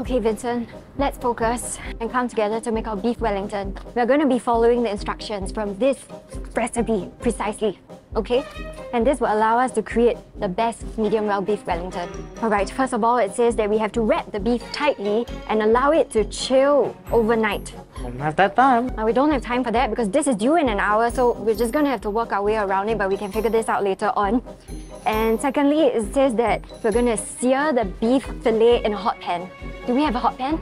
Okay, Vincent, let's focus and come together to make our beef Wellington. We're going to be following the instructions from this recipe precisely, okay? And this will allow us to create the best medium well beef Wellington. Alright, first of all, it says that we have to wrap the beef tightly and allow it to chill overnight. Don't have that time. Now, we don't have time for that because this is due in an hour, so we're just gonna have to work our way around it, but we can figure this out later on. And secondly, it says that we're gonna sear the beef fillet in a hot pan. Do we have a hot pan?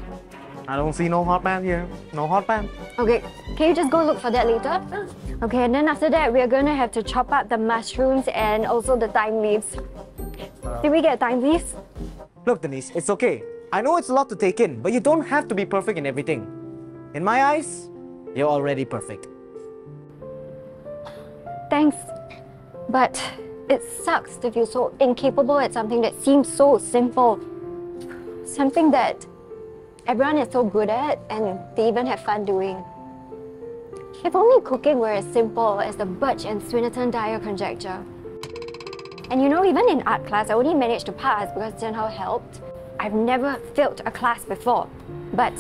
I don't see no hot pan here. No hot pan. Okay, can you just go look for that later? Okay, and then after that, we're gonna have to chop up the mushrooms and also the thyme leaves. Uh, Did we get thyme leaves? Look, Denise, it's okay. I know it's a lot to take in, but you don't have to be perfect in everything. In my eyes, you're already perfect. Thanks. But it sucks to feel so incapable at something that seems so simple. Something that everyone is so good at and they even have fun doing. If only cooking were as simple as the Birch and Swinnerton Dyer conjecture. And you know, even in art class, I only managed to pass because Jianhao helped. I've never failed a class before, but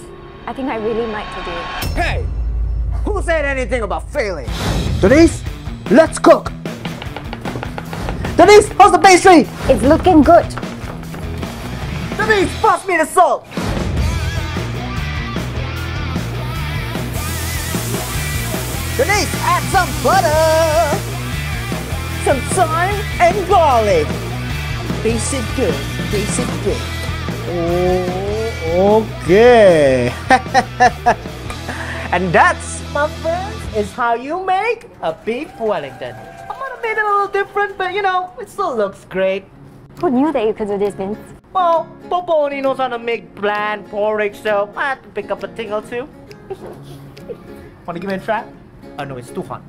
I think I really might today. Hey! Who said anything about failing? Denise, let's cook! Denise, how's the pastry? It's looking good. Denise, pass me the salt! Denise, add some butter! Some thyme and garlic! Basic good, basic good. Oh, okay. and that's, my friends, is how you make a beef Wellington. Made it a little different, but you know, it still looks great. Who knew that you could do this, Vince? Well, Popo only knows how to make bland porridge, so I had to pick up a thing or two. Wanna give it a try? Oh no, it's too hot.